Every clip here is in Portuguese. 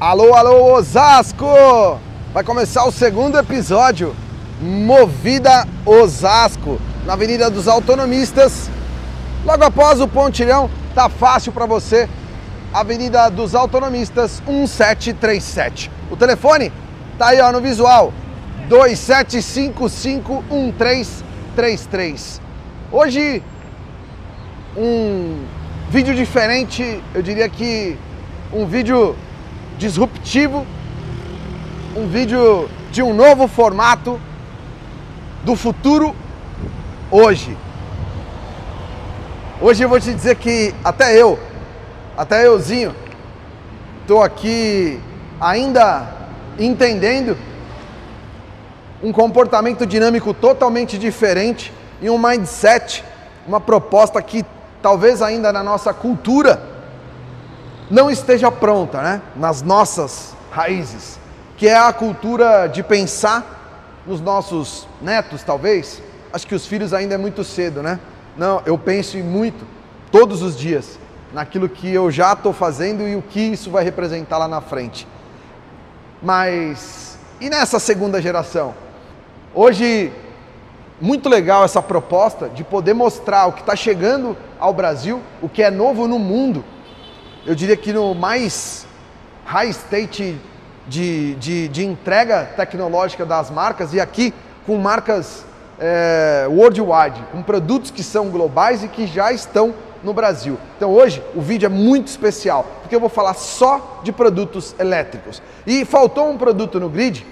Alô, alô, Osasco! Vai começar o segundo episódio, Movida Osasco, na Avenida dos Autonomistas. Logo após o Pontilhão, tá fácil para você. Avenida dos Autonomistas 1737. O telefone tá aí ó, no visual, 27551333. Hoje um vídeo diferente, eu diria que um vídeo disruptivo, um vídeo de um novo formato do futuro hoje. Hoje eu vou te dizer que até eu, até euzinho, estou aqui ainda entendendo um comportamento dinâmico totalmente diferente e um mindset, uma proposta que talvez ainda na nossa cultura não esteja pronta, né? Nas nossas raízes, que é a cultura de pensar nos nossos netos, talvez. Acho que os filhos ainda é muito cedo, né? Não, eu penso muito, todos os dias, naquilo que eu já estou fazendo e o que isso vai representar lá na frente. Mas e nessa segunda geração? Hoje, muito legal essa proposta de poder mostrar o que está chegando ao Brasil, o que é novo no mundo eu diria que no mais high state de, de, de entrega tecnológica das marcas, e aqui com marcas é, worldwide, com produtos que são globais e que já estão no Brasil. Então hoje o vídeo é muito especial, porque eu vou falar só de produtos elétricos. E faltou um produto no grid,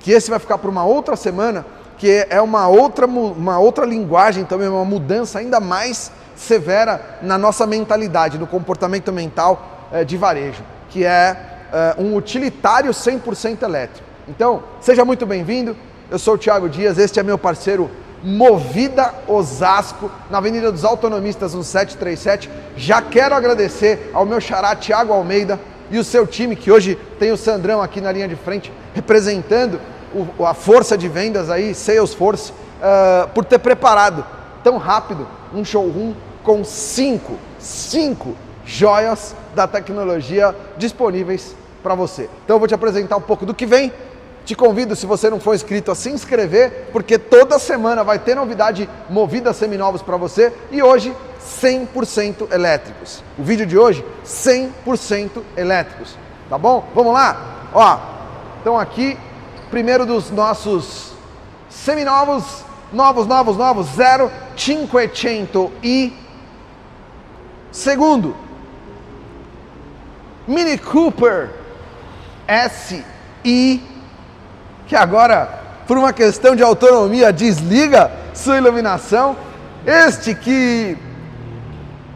que esse vai ficar para uma outra semana, que é uma outra, uma outra linguagem também, uma mudança ainda mais severa na nossa mentalidade, no comportamento mental é, de varejo, que é, é um utilitário 100% elétrico. Então, seja muito bem-vindo. Eu sou o Thiago Dias, este é meu parceiro Movida Osasco, na Avenida dos Autonomistas 1737. Já quero agradecer ao meu xará Thiago Almeida e o seu time, que hoje tem o Sandrão aqui na linha de frente, representando o, a força de vendas aí, Salesforce, uh, por ter preparado tão rápido um showroom com cinco, cinco joias da tecnologia disponíveis para você. Então eu vou te apresentar um pouco do que vem. Te convido, se você não for inscrito, a se inscrever, porque toda semana vai ter novidade movida seminovos para você e hoje 100% elétricos. O vídeo de hoje 100% elétricos, tá bom? Vamos lá? Ó, então aqui primeiro dos nossos seminovos, novos, novos, novos, 0 500 e Segundo, Mini Cooper SI, que agora, por uma questão de autonomia, desliga sua iluminação. Este que,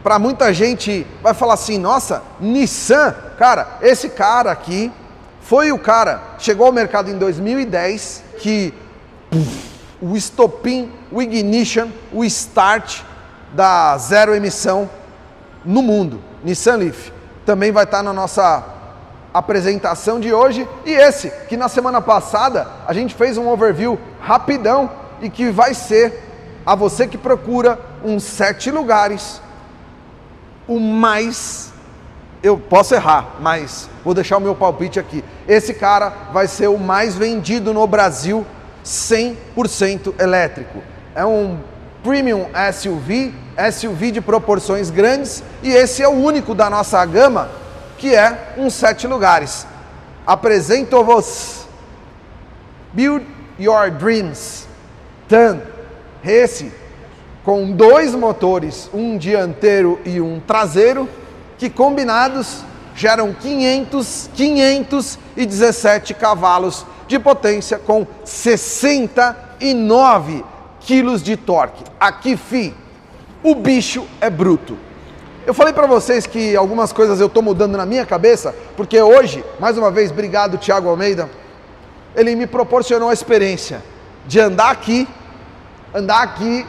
para muita gente, vai falar assim: nossa, Nissan, cara, esse cara aqui foi o cara, chegou ao mercado em 2010, que o estopim, o ignition, o start da zero emissão no mundo. Nissan Leaf também vai estar na nossa apresentação de hoje e esse que na semana passada a gente fez um overview rapidão e que vai ser a você que procura uns sete lugares o mais eu posso errar, mas vou deixar o meu palpite aqui. Esse cara vai ser o mais vendido no Brasil 100% elétrico. É um premium SUV SUV de proporções grandes e esse é o único da nossa gama que é um sete lugares. Apresento-vos Build Your Dreams TAN, esse com dois motores, um dianteiro e um traseiro, que combinados geram 500, 517 cavalos de potência com 69 quilos de torque. Aqui, fi, o bicho é bruto. Eu falei para vocês que algumas coisas eu estou mudando na minha cabeça, porque hoje, mais uma vez, obrigado Tiago Almeida, ele me proporcionou a experiência de andar aqui, andar aqui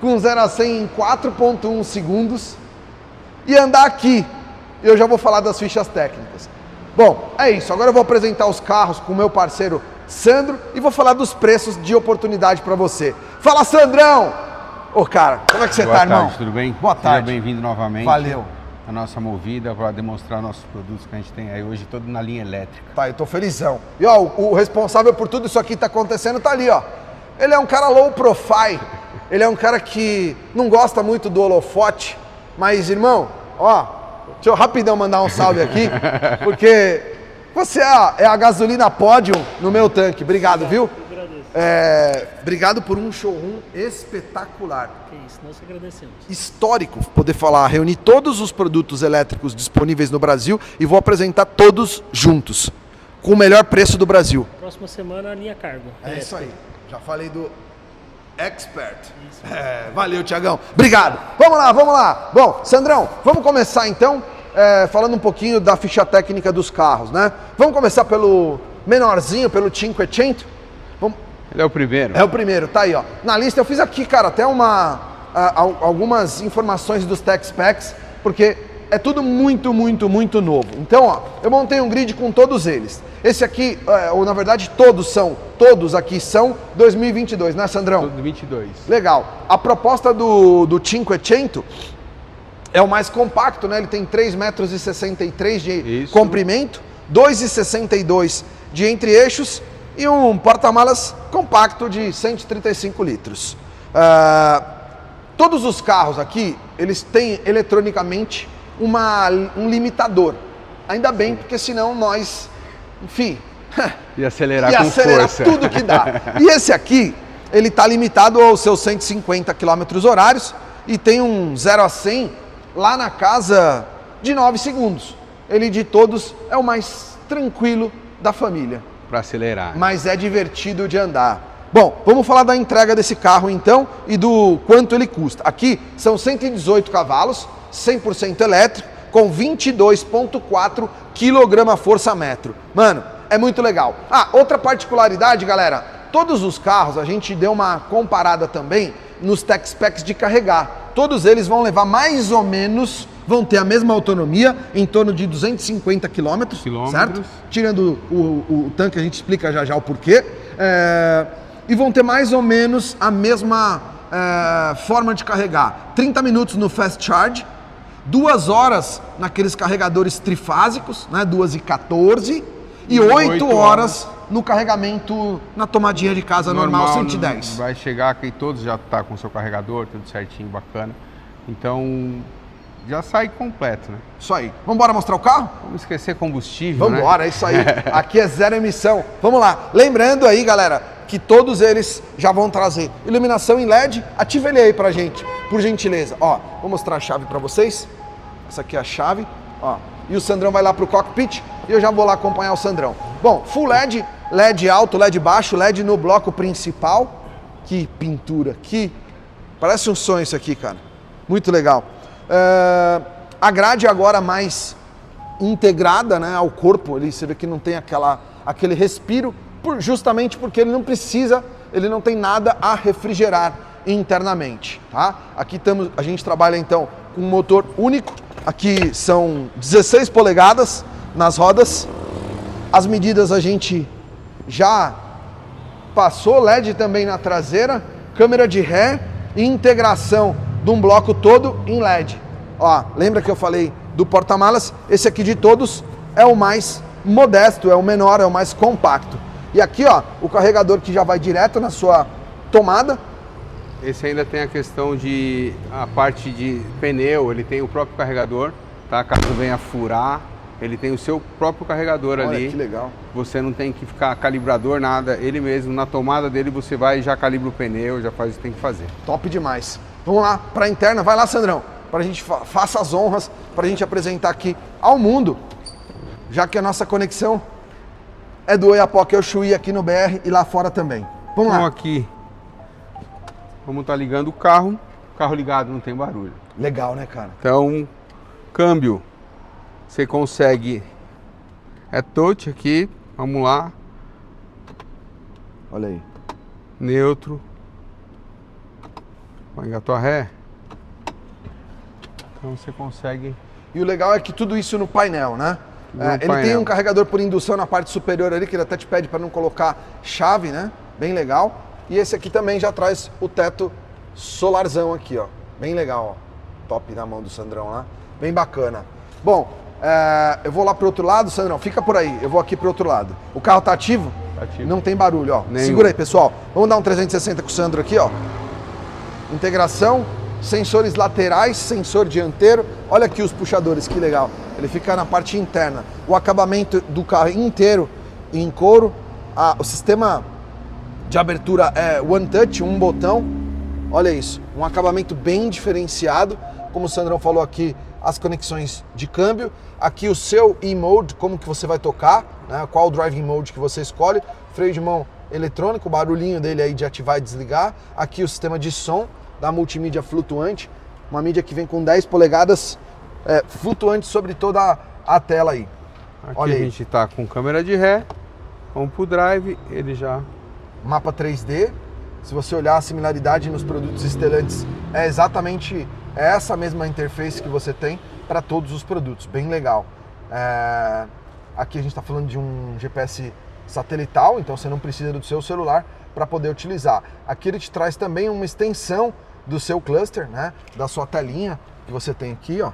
com 0 a 100 em 4.1 segundos e andar aqui. Eu já vou falar das fichas técnicas. Bom, é isso. Agora eu vou apresentar os carros com o meu parceiro Sandro e vou falar dos preços de oportunidade para você. Fala, Sandrão! Ô, cara, como é que você Boa tá, tarde, irmão? Tudo bem? Boa tarde. Seja bem-vindo novamente. Valeu. a nossa movida para demonstrar nossos produtos que a gente tem aí hoje todo na linha elétrica. Tá, eu tô felizão. E ó, o, o responsável por tudo isso aqui tá acontecendo tá ali, ó. Ele é um cara low profile. Ele é um cara que não gosta muito do holofote, mas irmão, ó, deixa eu rapidão mandar um salve aqui, porque você é a, é a gasolina pódio no meu tanque. Obrigado, viu? É, obrigado por um showroom espetacular. Que isso, nós que agradecemos. Histórico poder falar, reunir todos os produtos elétricos disponíveis no Brasil e vou apresentar todos juntos, com o melhor preço do Brasil. Próxima semana a linha cargo. É isso aí. Já falei do expert. É, valeu, Tiagão. Obrigado. Vamos lá, vamos lá. Bom, Sandrão, vamos começar então é, falando um pouquinho da ficha técnica dos carros, né? Vamos começar pelo menorzinho, pelo 500. Vamos... Ele é o primeiro. É o primeiro, tá aí, ó. Na lista eu fiz aqui, cara, até uma a- algumas informações dos tech specs, porque é tudo muito, muito, muito novo. Então, ó, eu montei um grid com todos eles. Esse aqui, é, ou na verdade todos são, todos aqui são 2022, né, Sandrão? Tudo 22. Legal. A proposta do, do 500 é o mais compacto, né? Ele tem 3,63 metros e 63 de Isso. comprimento, 2,62 de entre-eixos e um porta-malas compacto de 135 litros. Ah, todos os carros aqui, eles têm eletronicamente uma, um limitador. Ainda bem, porque senão nós, enfim, E acelerar com acelerar força. tudo que dá. E esse aqui, ele está limitado aos seus 150 km horários e tem um 0 a 100 lá na casa de 9 segundos. Ele de todos é o mais tranquilo da família, Para acelerar. mas é divertido de andar. Bom, vamos falar da entrega desse carro então e do quanto ele custa. Aqui são 118 cavalos, 100% elétrico, com 22,4 kgfm. Mano, é muito legal. Ah, outra particularidade, galera, todos os carros a gente deu uma comparada também nos tech specs de carregar. Todos eles vão levar mais ou menos, vão ter a mesma autonomia, em torno de 250 quilômetros, certo? Tirando o, o- o tanque, a gente explica já já o porquê. É, e vão ter mais ou menos a mesma é, forma de carregar. 30 minutos no fast charge, duas horas naqueles carregadores trifásicos, né? 2 e 14, e E 8 oito horas no carregamento na tomadinha de casa normal, 110. Vai chegar aqui todos já tá com seu carregador, tudo certinho, bacana. Então já sai completo, né? Isso aí. Vamos embora mostrar o carro? Vamos esquecer combustível, Vamos né? embora, é isso aí. Aqui é zero emissão. Vamos lá. Lembrando aí, galera, que todos eles já vão trazer iluminação em LED. Ativa ele aí pra gente, por gentileza. Ó, vou mostrar a chave pra vocês. Essa aqui é a chave. Ó, e o Sandrão vai lá pro cockpit e eu já vou lá acompanhar o Sandrão. Bom, full LED, LED alto, LED baixo, LED no bloco principal. Que pintura, que parece um sonho isso aqui, cara. Muito legal. É, a grade agora mais integrada né, ao corpo. Ele, você vê que não tem aquela, aquele respiro, por- justamente porque ele não precisa, ele não tem nada a refrigerar internamente. Tá? Aqui estamos, a gente trabalha então com um motor único. Aqui são 16 polegadas nas rodas. As medidas a gente já passou, LED também na traseira, câmera de ré e integração de um bloco todo em LED. Ó, lembra que eu falei do porta-malas? Esse aqui de todos é o mais modesto, é o menor, é o mais compacto. E aqui, ó, o carregador que já vai direto na sua tomada. Esse ainda tem a questão de a parte de pneu, ele tem o próprio carregador, tá? Caso venha furar, ele tem o seu próprio carregador Olha ali. que legal. Você não tem que ficar calibrador nada, ele mesmo na tomada dele você vai e já calibra o pneu, já faz o que tem que fazer. Top demais. Vamos lá para a interna. Vai lá, Sandrão. Para a gente fa faça as honras para a gente apresentar aqui ao mundo, já que a nossa conexão é do Oiapoque ao Chuí aqui no BR e lá fora também. Vamos Então lá. aqui, vamos estar ligando o carro, carro ligado não tem barulho. Legal, né, cara? Então, câmbio, você consegue, é touch aqui, vamos lá, Olha aí. neutro, vai engatar ré. Então você consegue E o legal é que tudo isso no painel, né? No É, ele tem painel. um carregador por indução na parte superior ali, que ele até te pede para não colocar chave, né? Bem legal. E esse aqui também já traz o teto solarzão aqui, ó. Bem legal, ó. Top na mão do Sandrão lá. bem bacana. Bom, é, eu vou lá pro outro lado, Sandrão, fica por aí, eu vou aqui pro outro lado. O carro tá ativo? Tá ativo. Não tem barulho, ó. Nenhum. Segura aí, pessoal. Vamos dar um 360 com o Sandro aqui, ó. Integração, sensores laterais, sensor dianteiro. Olha aqui os puxadores, que legal. Ele fica na parte interna. O acabamento do carro inteiro em couro. Ah, o sistema de abertura é One Touch, um botão. Olha isso, um acabamento bem diferenciado. Como o Sandrão falou aqui, as conexões de câmbio. Aqui o seu e-mode, como que você vai tocar, né? qual o driving mode que você escolhe. Freio de mão eletrônico, o barulhinho dele aí de ativar e desligar. Aqui o sistema de som da multimídia flutuante, uma mídia que vem com 10 polegadas é, flutuante sobre toda a, a tela aí. Aqui Olha a aí. gente tá com câmera de ré, vamos pro drive, ele já mapa 3D. Se você olhar a similaridade nos produtos estelantes, é exatamente essa mesma interface que você tem para todos os produtos, bem legal. É, Aqui a gente está falando de um GPS satelital, então você não precisa do seu celular para poder utilizar. Aqui ele te traz também uma extensão do seu cluster, né? da sua telinha que você tem aqui, ó,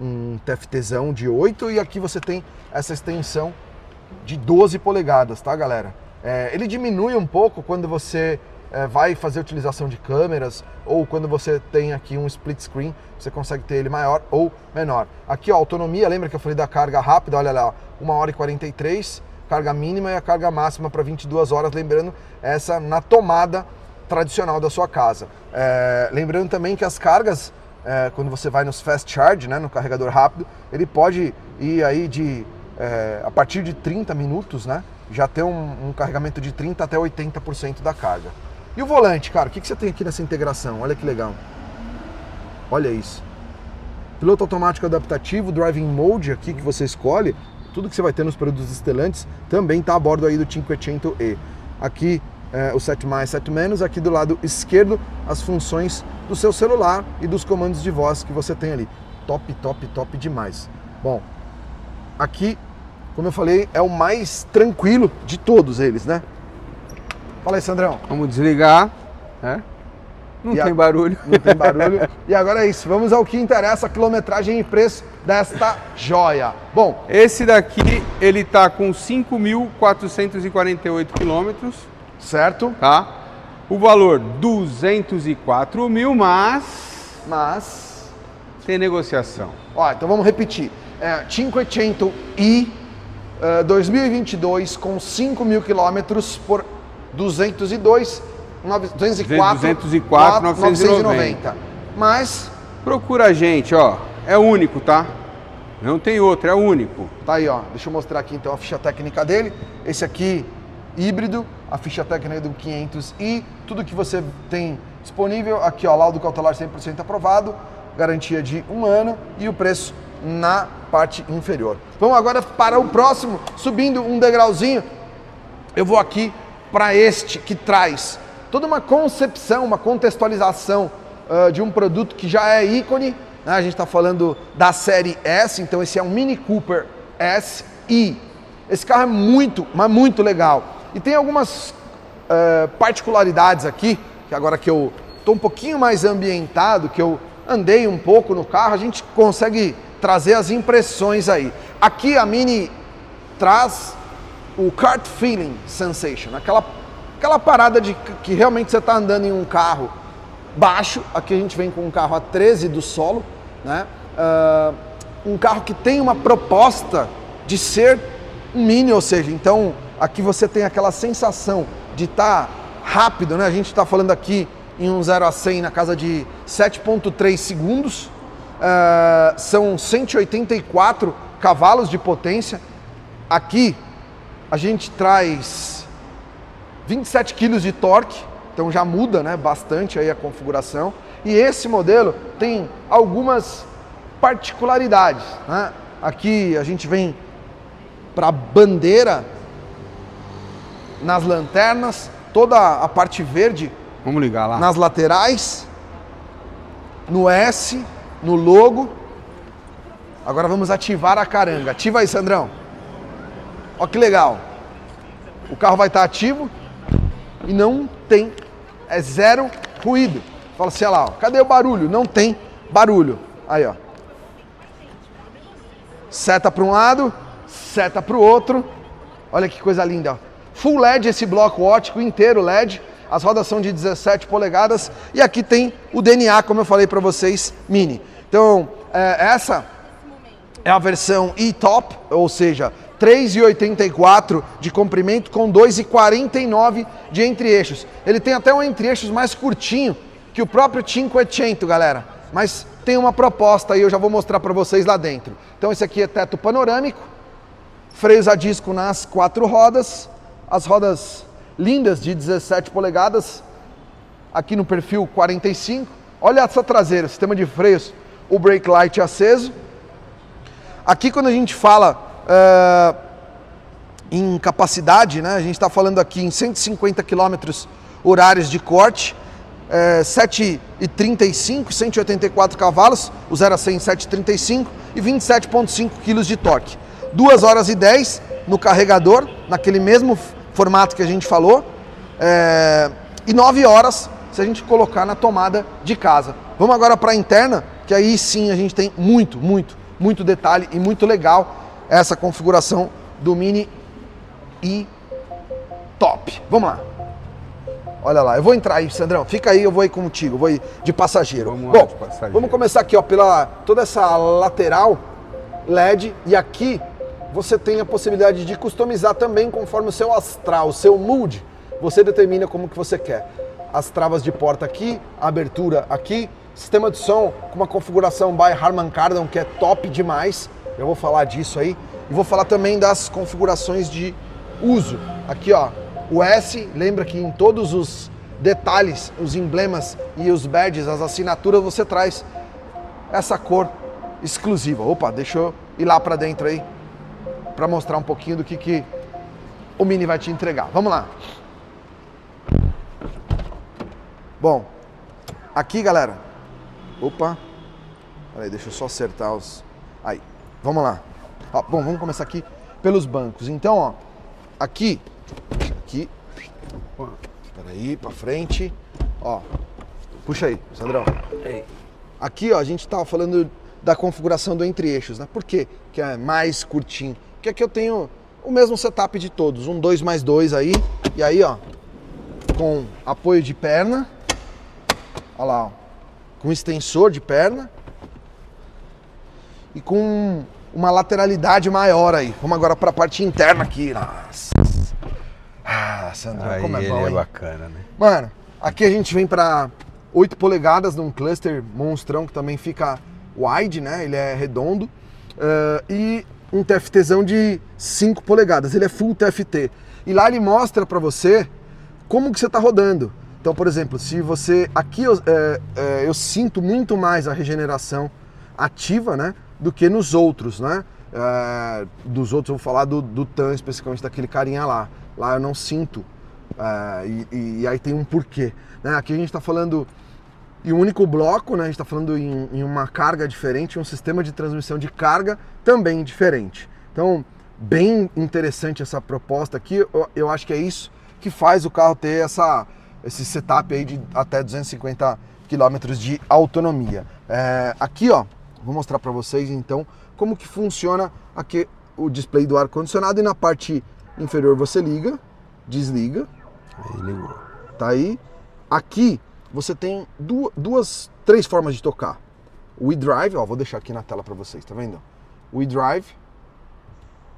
um TFTzão de 8 e aqui você tem essa extensão de 12 polegadas, tá, galera? É, ele diminui um pouco quando você é, vai fazer utilização de câmeras ou quando você tem aqui um split screen, você consegue ter ele maior ou menor. Aqui, ó, autonomia, lembra que eu falei da carga rápida? Olha lá, ó, 1 hora e 43, carga mínima e a carga máxima para 22 horas, lembrando essa na tomada tradicional da sua casa. É, lembrando também que as cargas, é, quando você vai nos fast charge, né, no carregador rápido, ele pode ir aí de é, a partir de 30 minutos, né, já ter um, um carregamento de 30 até 80% da carga. E o volante, cara, o que, que você tem aqui nessa integração? Olha que legal. Olha isso. Piloto automático adaptativo, driving mode aqui que você escolhe, tudo que você vai ter nos produtos estelantes também está a bordo aí do 500e. Aqui é, o 7 mais, 7 menos, aqui do lado esquerdo as funções do seu celular e dos comandos de voz que você tem ali. Top, top, top demais. Bom, aqui, como eu falei, é o mais tranquilo de todos eles, né? Fala aí, Sandrão. Vamos desligar, né? Não E a- tem barulho. Não tem barulho. e agora é isso. Vamos ao que interessa, a quilometragem e preço desta joia. Bom, Esse daqui, ele tá com 5.448 quilômetros, certo? tá? O valor 204 mil, mas Mas, tem negociação. ó, então vamos repetir. É, 500i eh, 2022 com 5 mil quilômetros por 202, 9- 204, 204, 990. Mas, Procura a gente, ó. É único, tá? Não tem outro, é único. Tá aí, ó. Deixa eu mostrar aqui então a ficha técnica dele. Esse aqui, híbrido, a ficha técnica do 500 e tudo que você tem disponível. Aqui, ó, laudo cautelar 100% aprovado, garantia de um ano e o preço na parte inferior. Vamos agora para o próximo, subindo um degrauzinho. Eu vou aqui para este que traz toda uma concepção, uma contextualização ah, de um produto que já é ícone. né? A gente está falando da série S, então esse é um Mini Cooper SI. Esse carro é muito, mas muito legal. E tem algumas ah, particularidades aqui, que agora que eu estou um pouquinho mais ambientado, que eu andei um pouco no carro, a gente consegue trazer as impressões aí. Aqui a Mini traz o kart feeling sensation, aquela, aquela parada de que- realmente você está andando em um carro baixo. Aqui a gente vem com um carro a 13 do solo, né? Ah, um carro que tem uma proposta de ser um mini, ou seja, então aqui você tem aquela sensação de estar rápido, né? A gente está falando aqui em um 0 a 100 na casa de 7,3 segundos. Ah, são 184 cavalos de potência. Aqui a gente traz 27 kg de torque, então já muda né, bastante aí a configuração. E esse modelo tem algumas particularidades. né? Aqui a gente vem para a bandeira nas lanternas, toda a parte verde Vamos ligar lá. nas laterais, no S, no logo. Agora vamos ativar a caranga. Ativa aí, Sandrão. Ó que legal. O carro vai estar ativo e não tem, é zero ruído. Fala assim, olha lá, ó, cadê o barulho? Não tem barulho. Aí, ó. Seta para um lado, seta para o outro. Olha que coisa linda. ó. Full LED esse bloco ótico inteiro LED. As rodas são de 17 polegadas e aqui tem o DNA, como eu falei para vocês, mini. Então, é, essa é a versão E-Top, ou seja, 3,84 de comprimento com 2,49 de entre-eixos. Ele tem até um entre-eixos mais curtinho que o próprio 500, galera. Mas tem uma proposta aí, eu já vou mostrar para vocês lá dentro. Então esse aqui é teto panorâmico, freios a disco nas quatro rodas, as rodas lindas de 17 polegadas, aqui no perfil 45. Olha essa traseira, sistema de freios, o brake light aceso. Aqui quando a gente fala eh, em capacidade, né, a gente está falando aqui em 150 km horários de corte, é, 7,35, 184 cavalos, o 0 a 100 7,35 e 27,5 kg de torque. 2 horas e 10 no carregador, naquele mesmo formato que a gente falou, é, e 9 horas se a gente colocar na tomada de casa. Vamos agora para a interna, que aí sim a gente tem muito, muito, muito detalhe e muito legal essa configuração do Mini e top. Vamos lá. Olha lá, eu vou entrar aí, Sandrão. Fica aí, eu vou ir contigo, eu vou ir de passageiro. Vamos lá, Bom, de passageiro. vamos começar aqui, ó, pela toda essa lateral LED e aqui você tem a possibilidade de customizar também conforme o seu astral, o seu mood. Você determina como que você quer. As travas de porta aqui, a abertura aqui, sistema de som com uma configuração by Harman Kardon que é top demais. Eu vou falar disso aí e vou falar também das configurações de uso. Aqui, ó, o S, lembra que em todos os detalhes, os emblemas e os badges, as assinaturas, você traz essa cor exclusiva. Opa, deixa eu ir lá para dentro aí para mostrar um pouquinho do que, que o Mini vai te entregar. Vamos lá. Bom, aqui galera. Opa. Peraí, deixa eu só acertar os. Aí, vamos lá. Ó, bom, vamos começar aqui pelos bancos. Então, ó, aqui, aqui. Peraí, para frente. Ó, puxa aí, Sandrão. Aqui, ó, a gente tava falando da configuração do entre-eixos, né? Por quê? que é mais curtinho? Porque aqui eu tenho o mesmo setup de todos, um 2 mais 2 aí, e aí, ó, com apoio de perna, olha lá, ó, com extensor de perna e com uma lateralidade maior aí. Vamos agora para a parte interna aqui. Nossa. Ah, Sandrão, Aí como é bom, é hein? bacana, né? Mano, aqui a gente vem para 8 polegadas num cluster monstrão que também fica wide, né? Ele é redondo. eh, e um TFTzão de 5 polegadas. Ele é full TFT. E lá ele mostra para você como que você está rodando. Então, por exemplo, se você. Aqui eu, eh, eh, eu sinto muito mais a regeneração ativa, né? Do que nos outros, né? Eh, dos outros, eu vou falar do, do TAN, especificamente daquele carinha lá. Lá eu não sinto ah, e, e- e aí tem um porquê. Né? Aqui a gente está falando em um único bloco, né? a gente está falando em, em uma carga diferente, um sistema de transmissão de carga também diferente. Então, bem interessante essa proposta aqui. Eu, eu acho que é isso que faz o carro ter essa, esse setup aí de até 250 km de autonomia. É, aqui, ó, vou mostrar para vocês então como que funciona aqui o display do ar condicionado e na parte inferior você liga, desliga, Aí ligou. tá aí. Aqui você tem du- duas, três formas de tocar. O e-drive, ó, vou deixar aqui na tela para vocês, tá vendo? O e-drive,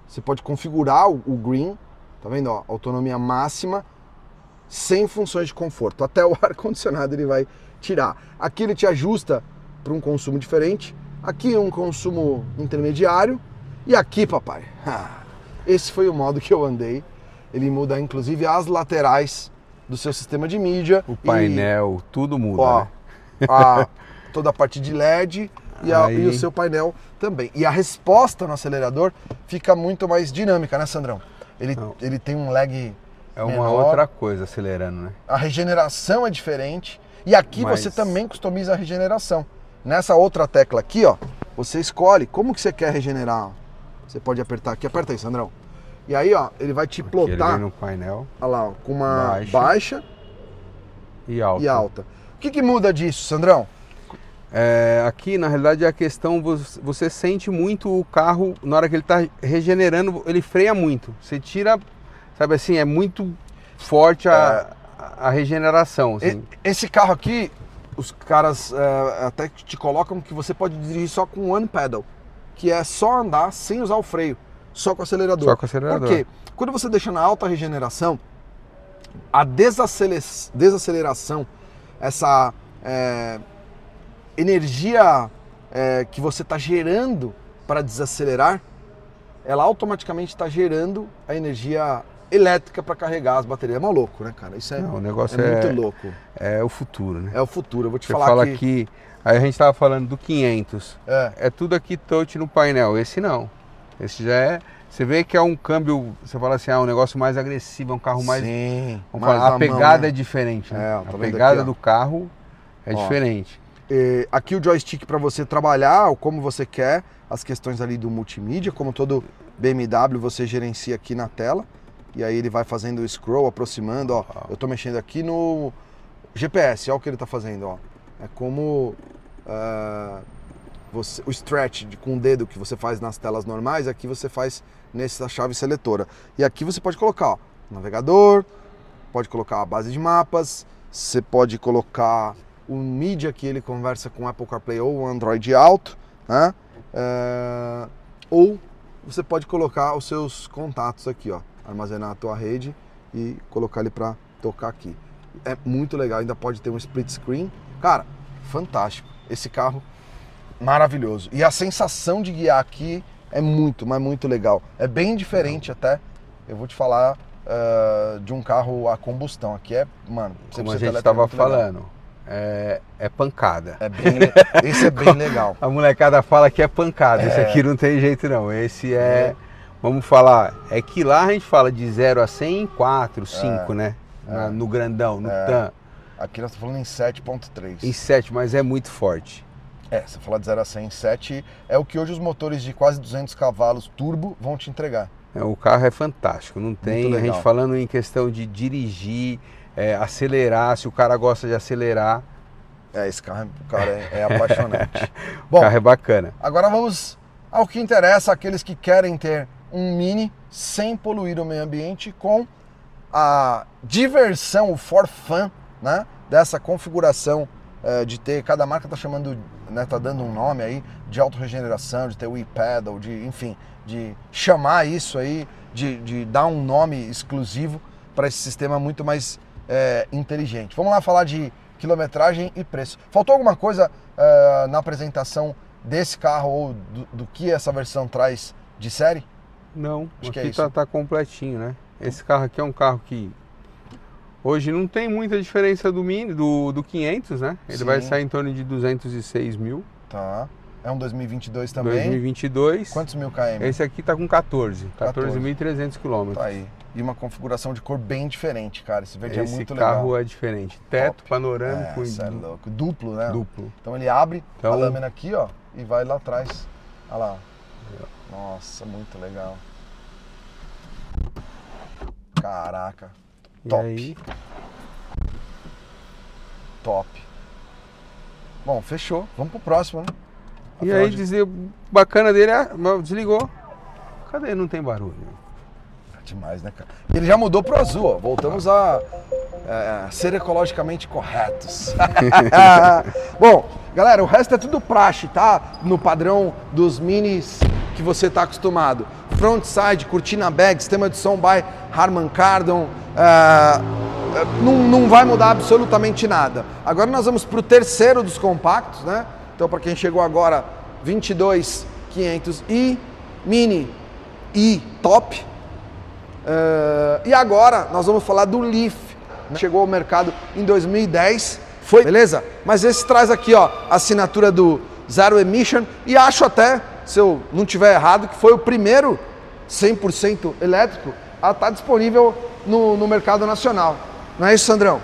você pode configurar o, green, tá vendo? Ó, autonomia máxima, sem funções de conforto. Até o ar condicionado ele vai tirar. Aqui ele te ajusta para um consumo diferente. Aqui um consumo intermediário e aqui, papai. Esse foi o modo que eu andei. Ele muda inclusive as laterais do seu sistema de mídia. O e- painel, tudo muda, Ó, né? a- toda a parte de LED e, a- e o seu painel também. E a resposta no acelerador fica muito mais dinâmica, né, Sandrão? Ele, Não. ele tem um lag É uma menor, outra coisa acelerando, né? a regeneração é diferente. E aqui Mas- você também customiza a regeneração. Nessa outra tecla aqui, ó, você escolhe como que você quer regenerar. Você pode apertar aqui, aperta aí, Sandrão. E aí, ó, ele vai te Aqui ele plotar, vem no painel olha lá, ó, com uma Baixa. baixa e alto. e alta. O que, que muda disso, Sandrão? É, aqui, na realidade, a questão, você, sente muito o carro, na hora que ele está regenerando, ele freia muito. Você tira, sabe assim, é muito forte a, a regeneração. assim. Esse carro aqui, os caras é, até te colocam que você pode dirigir só com one pedal, que é só andar sem usar o freio, só com o acelerador. Só com o acelerador. Por quê? Quando você deixa na alta regeneração, a desacele- desaceleração, essa é, energia é, que você está gerando para desacelerar, ela automaticamente está gerando a energia elétrica para carregar as baterias. É maluco, né, cara? Isso é, Não, o negócio é é, muito louco. é o futuro, né? É o futuro. Eu vou te Você falar fala que... que... Aí a gente estava falando do 500. É, É tudo aqui touch no painel. Esse não. Esse já é... Você vê que é um câmbio, você fala assim, ah, um negócio mais agressivo, é um carro mais... sim. Vamos mais falar, a mão, pegada né? é diferente, né? É, a tá pegada aqui, do carro é Ó. diferente. É, aqui o joystick para você trabalhar, como você quer, as questões ali do multimídia, como todo BMW você gerencia aqui na tela. E aí ele vai fazendo o scroll, aproximando, ó. Eu tô mexendo aqui no GPS, olha o que ele tá fazendo, ó. É como ah, você, o stretch com o dedo que você faz nas telas normais, aqui você faz nessa chave seletora. E aqui você pode colocar, ó, navegador, pode colocar a base de mapas, você pode colocar o mídia que ele conversa com o Apple CarPlay ou o Android Auto, né? É, ou você pode colocar os seus contatos aqui, ó, armazenar a tua rede e colocar ele para tocar aqui. É muito legal, ainda pode ter um split screen. Cara, fantástico. Esse carro maravilhoso. E a sensação de guiar aqui é muito, mas muito legal. É bem diferente até, eu vou te falar, ah, de um carro a combustão. Aqui é, mano, Como 100% a gente é estava legal. falando, é, é pancada. É bem, esse é bem legal. A molecada fala que é pancada, esse É. aqui não tem jeito não. Esse é, É. vamos falar, é que lá a gente fala de 0 a 100 em 4, 5, né? Na- É. no grandão, no É. TAM. Aqui nós estamos falando em 7.3. Em 7, mas é muito forte. É, você falar de 0 a 100 em 7 é o que hoje os motores de quase 200 cavalos turbo vão te entregar. É, O carro é fantástico, não tem a gente falando em questão de dirigir, é, acelerar, se o cara gosta de acelerar, É, esse carro, é- o cara é, é apaixonante. o Bom, carro é bacana. agora vamos ao que interessa, aqueles que querem ter um Mini sem poluir o meio ambiente com a diversão, o for fun, né? Dessa configuração de ter, cada marca está chamando, né, tá dando um nome aí de autorregeneração, de ter o e-pedal, de, enfim, de chamar isso aí, de, de dar um nome exclusivo para esse sistema muito mais eh, inteligente. Vamos lá falar de quilometragem e preço. Faltou alguma coisa eh, na apresentação desse carro ou do, do que essa versão traz de série? Não, Acho que é isso. tá, tá completinho, né? Esse carro aqui é um carro que hoje não tem muita diferença do mini, do, do 500, né? Ele Sim. vai sair em torno de 206 mil, Tá. É um 2022 também. 2022. Quantos mil km? Esse aqui tá com 14, 14. 14.300 quilômetros. Tá aí. E uma configuração de cor bem diferente, cara. Esse verde Esse é muito carro legal. é diferente. Teto Top. panorâmico É, e é louco. Duplo, né? duplo. Então ele abre Então- a lâmina aqui, ó, e vai lá atrás. Olha lá. Nossa, muito legal. Caraca, Top. aí, top. Bom, fechou. Vamos pro próximo, né? e Afinal aí de- dizer, bacana dele é, mas desligou. Cadê? Não tem barulho. É demais, né, cara? E ele já mudou pro azul, ó. Voltamos a é, ser ecologicamente corretos. Bom, galera, o resto é tudo praxe, tá? No padrão dos minis que você tá acostumado. Frontside, cortina bag, sistema de som by Harman Kardon. É, é, não, não vai mudar absolutamente nada. Agora nós vamos pro terceiro dos compactos, né? Então, para quem chegou agora, 22 500 e mini e top. Uh, e agora nós vamos falar do Leaf. Chegou ao mercado em 2010, foi beleza? Mas esse traz aqui ó a assinatura do Zero Emission e acho até, se eu não tiver errado, que foi o primeiro 100% elétrico a estar disponível no, no mercado nacional. Não é isso, Sandrão?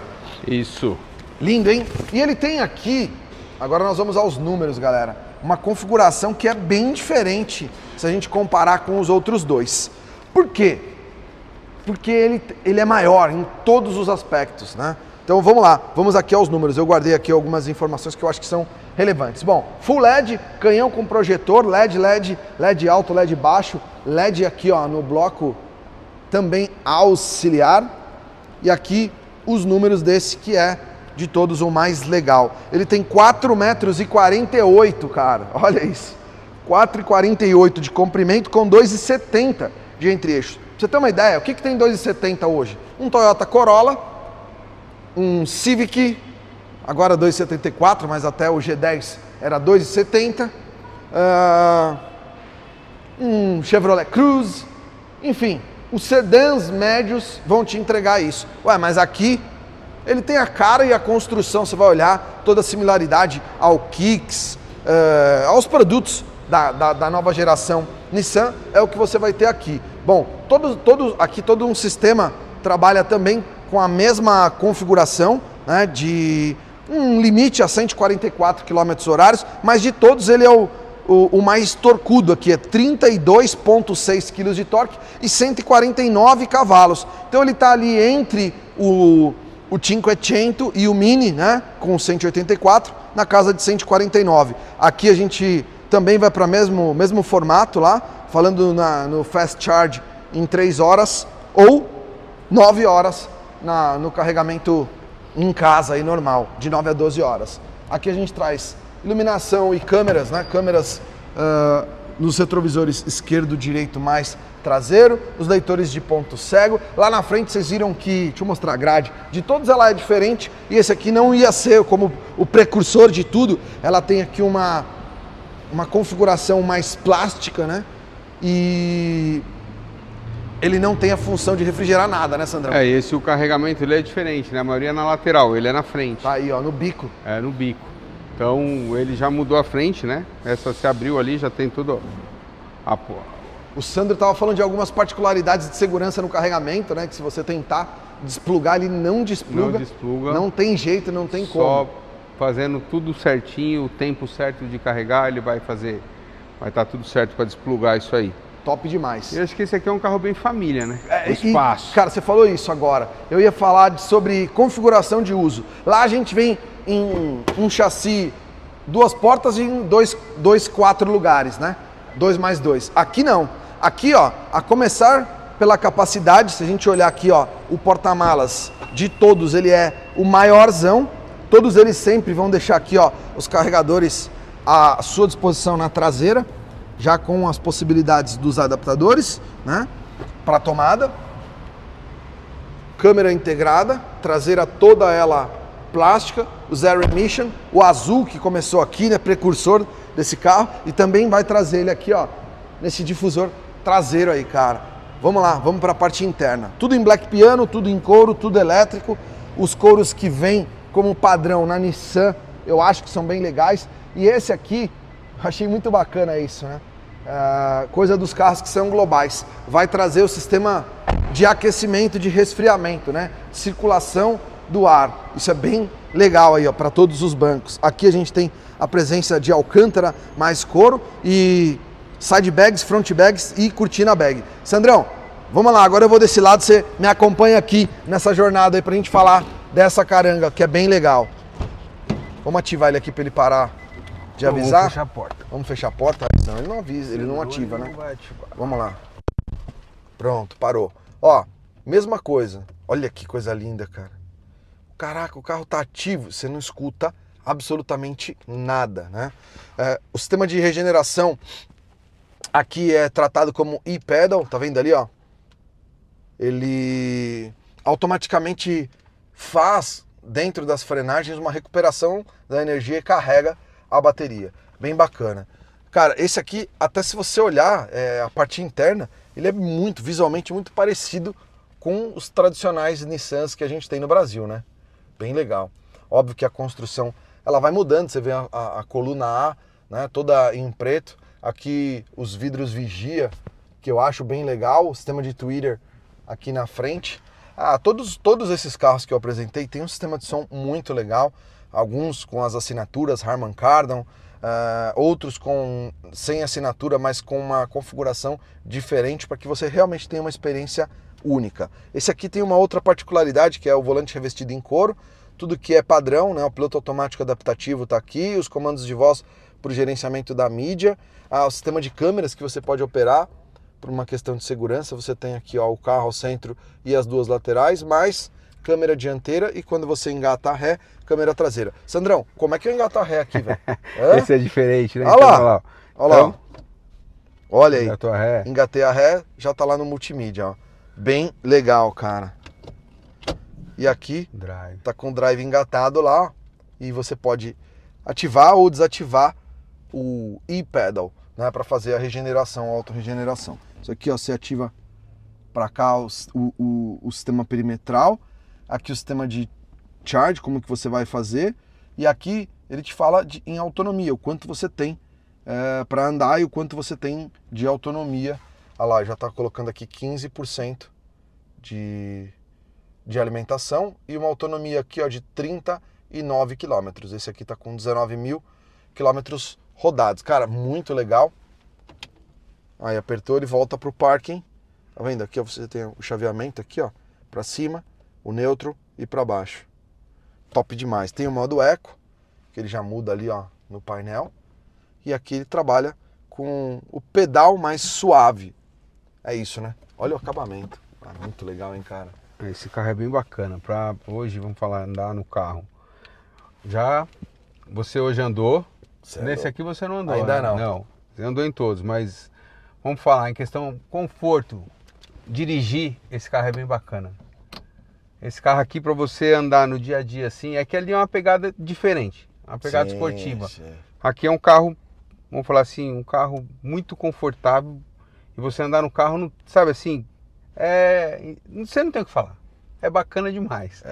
Isso. Lindo, hein? E ele tem aqui, agora nós vamos aos números, galera, uma configuração que é bem diferente se a gente comparar com os outros dois. Por quê? Porque ele, ele é maior em todos os aspectos, né? Então vamos lá, vamos aqui aos números. Eu guardei aqui algumas informações que eu acho que são relevantes. Bom, Full LED, canhão com projetor, LED, LED, LED alto, LED baixo, LED aqui ó, no bloco também auxiliar. E aqui os números desse que é de todos o mais legal. Ele tem 4 metros e 48, cara. Olha isso. 4,48 de comprimento com 2,70 de entre-eixos. Pra você ter uma ideia, o que, que tem 2,70 hoje? Um Toyota Corolla, um Civic, agora 2,74, mas até o G10 era 2,70, uh, um Chevrolet Cruze, enfim, os sedãs médios vão te entregar isso. Ué, mas aqui ele tem a cara e a construção, você vai olhar toda a similaridade ao Kicks, uh, aos produtos da, da, da, nova geração Nissan, é o que você vai ter aqui. Bom, todo, todo, aqui todo um sistema trabalha também com a mesma configuração, né, de um limite a 144 km horários, mas de todos ele é o, o, o mais torcudo aqui, é 32,6 kg de torque e 149 cavalos. Então ele está ali entre o, o 500 e o Mini, né, com 184, na casa de 149. Aqui a gente também vai para o mesmo, mesmo formato lá, falando na, no Fast Charge em 3 horas ou 9 horas na, no carregamento em casa aí normal, de 9 a 12 horas. Aqui a gente traz iluminação e câmeras, né? Câmeras uh, nos retrovisores esquerdo, direito, mais traseiro, os leitores de ponto cego. Lá na frente vocês viram que, deixa eu mostrar a grade, de todos ela é diferente e esse aqui não ia ser como o precursor de tudo. Ela tem aqui uma uma configuração mais plástica, né? E ele não tem a função de refrigerar nada, né, Sandrão? É, esse o carregamento ele é diferente, né? A maioria é na lateral, ele é na frente. Tá aí, ó, no bico. É, no bico. Então ele já mudou a frente, né? Essa se abriu ali, já tem tudo. A... O Sandro estava falando de algumas particularidades de segurança no carregamento, né? Que se você tentar desplugar, ele não despluga. Não despluga. Não tem jeito, não tem Só como. Só fazendo tudo certinho, o tempo certo de carregar, ele vai fazer, vai estar tá tudo certo para desplugar isso aí. Top demais. Eu acho que esse aqui é um carro bem família, né? É, espaço. E, cara, você falou isso agora. Eu ia falar de, sobre configuração de uso. Lá a gente vem em um chassi duas portas em dois, dois quatro lugares, né? Dois mais dois. Aqui não. Aqui, ó, a começar pela capacidade, se a gente olhar aqui, ó, o porta-malas de todos, ele é o maiorzão, Todos eles sempre vão deixar aqui ó, os carregadores à sua disposição na traseira, já com as possibilidades dos adaptadores né, para tomada. Câmera integrada, traseira toda ela plástica, o Zero Emission, o azul que começou aqui, né, precursor desse carro, e também vai trazer ele aqui, ó, nesse difusor traseiro aí, cara. Vamos lá, vamos para a parte interna. Tudo em black piano, tudo em couro, tudo elétrico. Os couros que vêm como padrão na Nissan, eu acho que são bem legais. E esse aqui, achei muito bacana isso, né? Uh, coisa dos carros que são globais. Vai trazer o sistema de aquecimento, de resfriamento, né? Circulação do ar. Isso é bem legal aí, ó, para todos os bancos. Aqui a gente tem a presença de alcântara mais couro e side bags, front bags e cortina bag. Sandrão, vamos lá, agora eu vou desse lado, você me acompanha aqui nessa jornada aí pra gente falar dessa caranga, que é bem legal. Vamos ativar ele aqui para ele parar de avisar. Vamos fechar a porta. Vamos fechar a porta? Senão ele não avisa, ele não ativa, né? Vamos lá. Pronto, parou. Ó, mesma coisa. Olha que coisa linda, cara. Caraca, o carro tá ativo, você não escuta absolutamente nada, né? É, o sistema de regeneração aqui é tratado como e-pedal, tá vendo ali, ó? Ele automaticamente faz dentro das frenagens uma recuperação da energia e carrega a bateria. Bem bacana. Cara, esse aqui, até se você olhar é, a parte interna, ele é muito, visualmente, muito parecido com os tradicionais Nissans que a gente tem no Brasil, né? Bem legal. Óbvio que a construção ela vai mudando, você vê a, a, a coluna A, né, toda em preto. Aqui os vidros vigia, que eu acho bem legal, o sistema de Twitter aqui na frente. Ah, todos, todos esses carros que eu apresentei têm um sistema de som muito legal, alguns com as assinaturas Harman Kardon, uh, outros com sem assinatura, mas com uma configuração diferente para que você realmente tenha uma experiência única. Esse aqui tem uma outra particularidade que é o volante revestido em couro, tudo que é padrão, né? O piloto automático adaptativo está aqui, os comandos de voz para o gerenciamento da mídia, ah, o sistema de câmeras que você pode operar por uma questão de segurança. Você tem aqui ó, o carro ao centro e as duas laterais, mais câmera dianteira e quando você engata a ré, câmera traseira. Sandrão, como é que eu engato a ré aqui, velho? Esse é diferente, né? Olha Então, lá. olha lá. Olha. Então, Olha aí. Engatei a ré, já tá lá no multimídia, ó. Bem legal, cara. E aqui Drive. tá com o drive engatado lá, ó. E você pode ativar ou desativar o e-pedal, né, para fazer a regeneração, a autorregeneração. Isso aqui, ó, você ativa para cá o, o, o sistema perimetral, aqui o sistema de charge, como que você vai fazer, e aqui ele te fala de, em autonomia, o quanto você tem para andar e o quanto você tem de autonomia. Olha lá, já está colocando aqui 15% de, de alimentação e uma autonomia aqui ó, de 39 quilômetros. Esse aqui está com 19 mil quilômetros rodados. Cara, muito legal. Aí apertou, ele volta para o parking. Tá vendo? Aqui ó, você tem o chaveamento aqui, ó, para cima, o neutro e para baixo. Top demais. Tem o modo eco, que ele já muda ali, ó, no painel. E aqui ele trabalha com o pedal mais suave. É isso, né? Olha o acabamento. Ah, muito legal, hein, cara? Esse carro é bem bacana. Pra hoje, vamos falar, andar no carro. Já você hoje andou. É Nesse aqui você não andou. Ainda né? não. Não. Você andou em todos, mas vamos falar em questão conforto. Dirigir, esse carro é bem bacana. Esse carro aqui para você andar no dia a dia assim, é que ali é uma pegada diferente, uma pegada Sim, esportiva. sim. Aqui é um carro, vamos falar assim, um carro muito confortável. E você andar no carro, não- sabe assim, é, você não tem o que falar. É bacana demais.